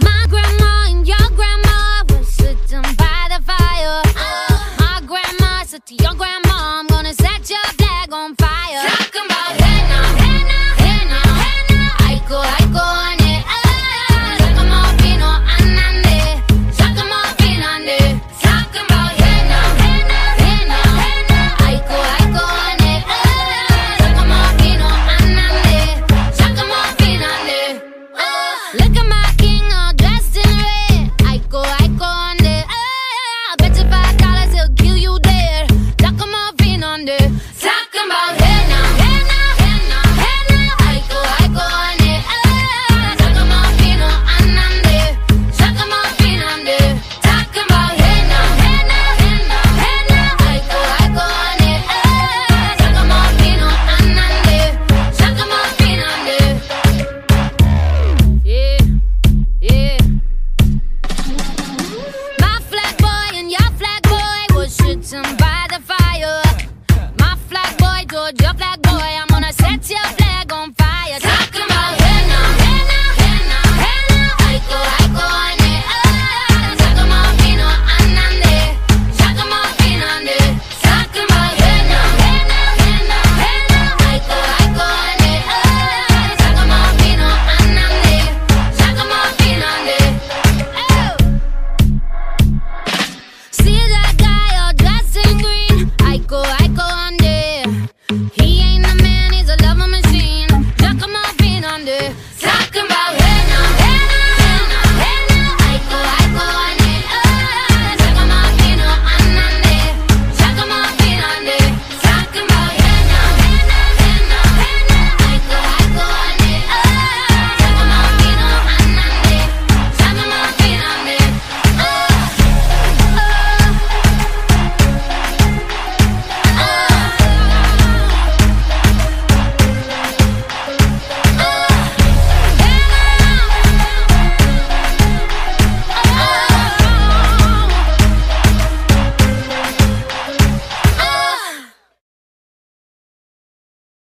My grandma and your grandma were sitting by the fire. My grandma said to your grandma, I'm gonna set your flag on fire. about jump like